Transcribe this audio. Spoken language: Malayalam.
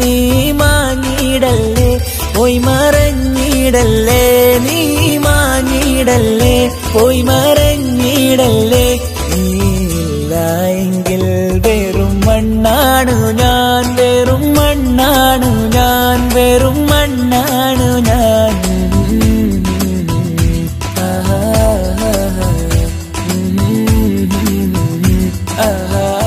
നീ മാഞ്ഞിടല്ലേ? പോയി മറഞ്ഞിടല്ലേ? നീ മാഞ്ഞിടല്ലേ? പോയി മറഞ്ഞിടല്ലേ? നീല്ല വെറും മണ്ണാണ് ഞാൻ വെറും മണ്ണാണ് ഞാൻ വെറും മണ്ണാണ് ഞാൻ. ആഹാ.